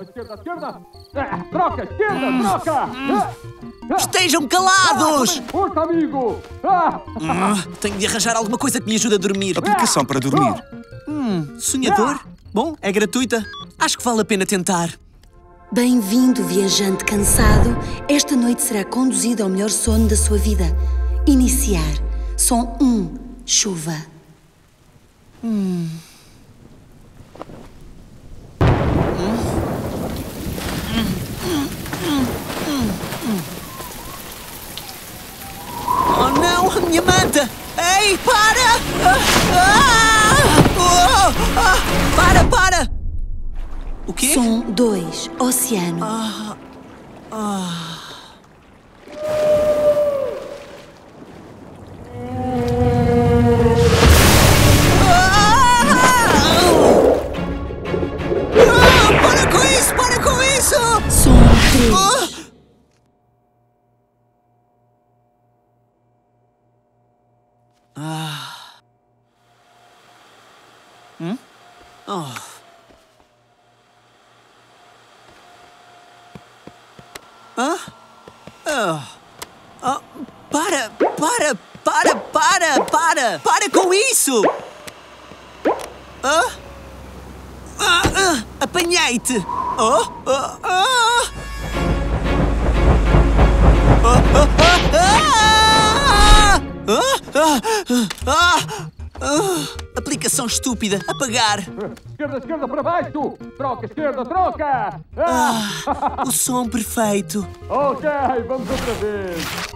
Esquerda, esquerda! Ah, troca, esquerda, troca! Ah, Estejam calados! Força, amigo! Ah, tenho de arranjar alguma coisa que me ajude a dormir. Aplicação para dormir. Hum, sonhador? Bom, é gratuita. Acho que vale a pena tentar. Bem-vindo, viajante cansado. Esta noite será conduzida ao melhor sono da sua vida. Iniciar. Som 1. Chuva. Oh minha manta! Ei, para! Ah, ah, oh, ah, para, para! O quê? Som 2. Oceano. Hum? Oh. Ah. Ah, para, para, para, para, para! Para com isso! Hã? Ah, ah, Apanhei-te! Oh, oh, ah. Ah, ah, ah. Aplicação estúpida. Apagar. esquerda, esquerda para baixo! Troca, esquerda, troca! Ah, O som perfeito. ok, vamos outra vez!